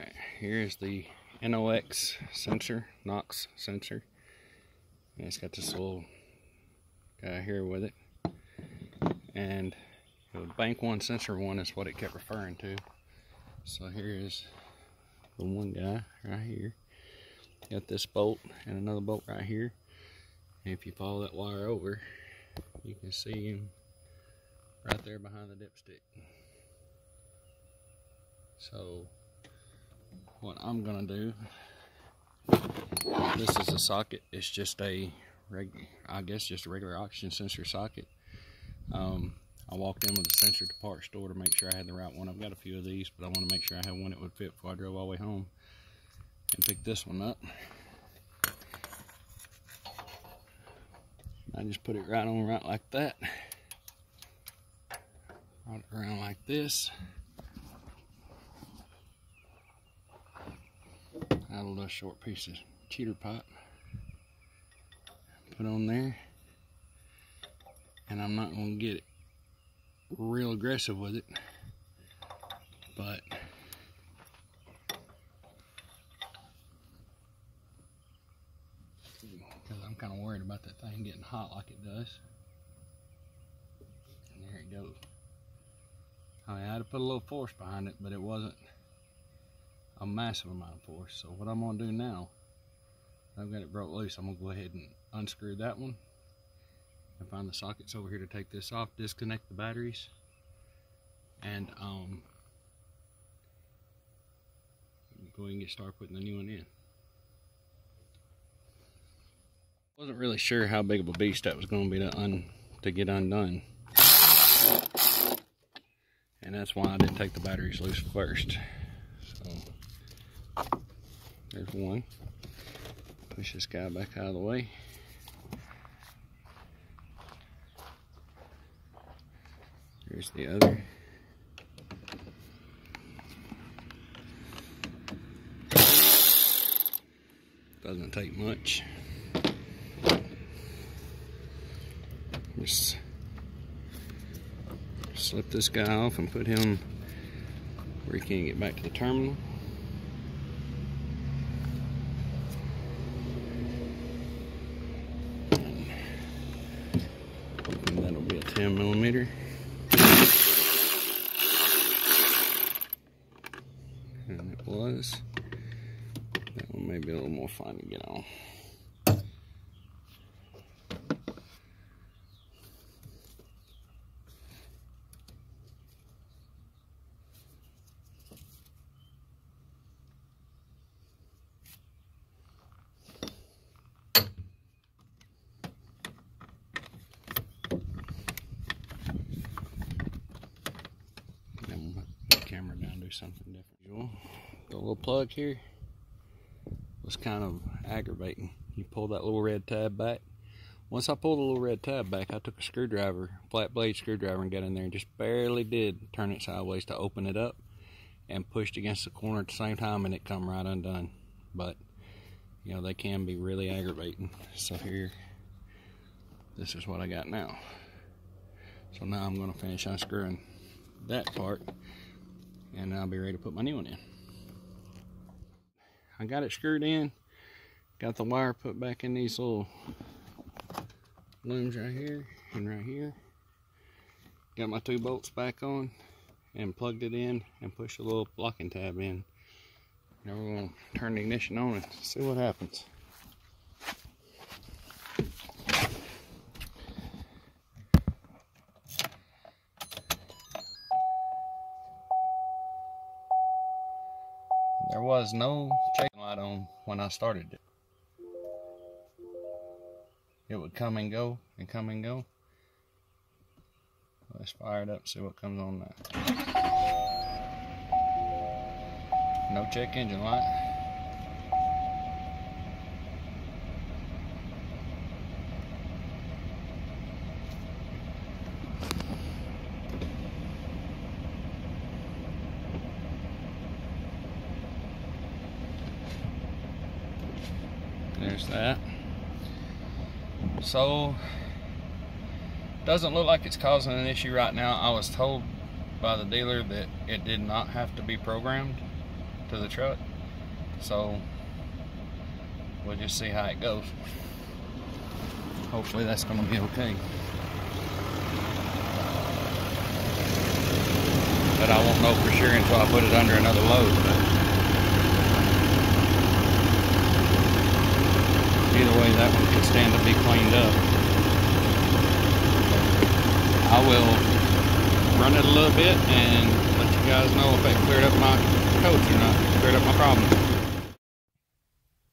Alright, here's the NOx sensor, NOx sensor. And it's got this little guy here with it. And the bank one sensor one is what it kept referring to. So here is the one guy right here. Got this bolt and another bolt right here. And if you follow that wire over, you can see him right there behind the dipstick. So what I'm gonna do, this is a socket. It's just a reg, I guess just a regular oxygen sensor socket. Um, I walked in with a sensor to parts store to make sure I had the right one. I've got a few of these, but I want to make sure I had one that would fit before I drove all the way home. And pick this one up. I just put it right on right like that. Right around like this. A little short piece of cheater pipe. Put on there. And I'm not going to get it real aggressive with it. But because I'm kind of worried about that thing getting hot like it does. And there it goes. I, mean, I had to put a little force behind it, but it wasn't a massive amount of force. So what I'm gonna do now, I've got it broke loose, I'm gonna go ahead and unscrew that one and find the sockets over here to take this off, disconnect the batteries, and um, go ahead and get started putting the new one in. Wasn't really sure how big of a beast that was going to be to, un, to get undone. And that's why I didn't take the batteries loose first. There's one. Push this guy back out of the way. There's the other. Doesn't take much. Just slip this guy off and put him where he can't get back to the terminal. And that'll be a 10 millimeter. And it was. That one may be a little more fun to get on. Camera down, do something different. The little plug here was kind of aggravating. You pull that little red tab back. Once I pulled the little red tab back, I took a screwdriver, flat blade screwdriver, and got in there and just barely did turn it sideways to open it up and pushed against the corner at the same time and it come right undone. But, you know, they can be really aggravating. So here, this is what I got now. So now I'm going to finish unscrewing that part and I'll be ready to put my new one in. I got it screwed in, got the wire put back in these little looms right here and right here. Got my two bolts back on and plugged it in and pushed a little locking tab in. Now we're going to turn the ignition on and see what happens. There was no check light on when I started it. It would come and go and come and go. Let's fire it up see what comes on now. No check engine light. There's that. So, doesn't look like it's causing an issue right now. I was told by the dealer that it did not have to be programmed to the truck. So we'll just see how it goes. Hopefully that's going to be okay. But I won't know for sure until I put it under another load. Either way, that one could stand to be cleaned up. I will run it a little bit and let you guys know if it cleared up my codes or not, cleared up my problem.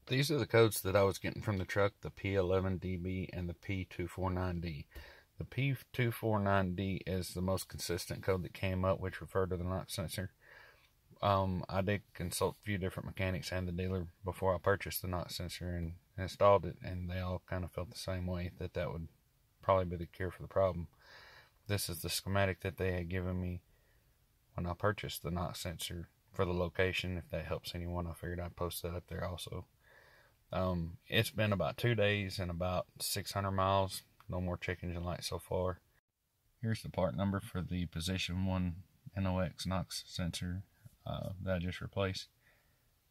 These are the codes that I was getting from the truck, the P11DB and the P249D. The P249D is the most consistent code that came up, which referred to the NOx sensor. Um, I did consult a few different mechanics and the dealer before I purchased the NOx sensor and installed it, and they all kind of felt the same way that that would probably be the cure for the problem. This is the schematic that they had given me when I purchased the NOx sensor for the location. If that helps anyone, I figured I'd post that up there also. Um, it's been about two days and about 600 miles. No more check engine light so far. Here's the part number for the position one NOx NOx sensor uh, that I just replaced.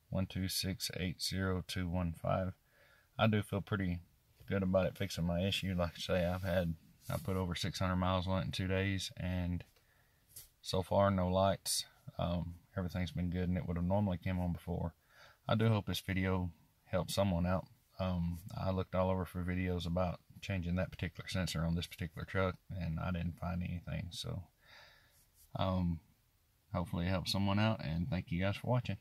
One two six eight zero two one five. I do feel pretty good about it fixing my issue. Like I say, I've had I put over 600 miles on it in two days, and so far no lights. Um, everything's been good, and it would have normally came on before. I do hope this video help someone out. Um, I looked all over for videos about changing that particular sensor on this particular truck, and I didn't find anything. So, um, hopefully, it helps someone out. And thank you guys for watching.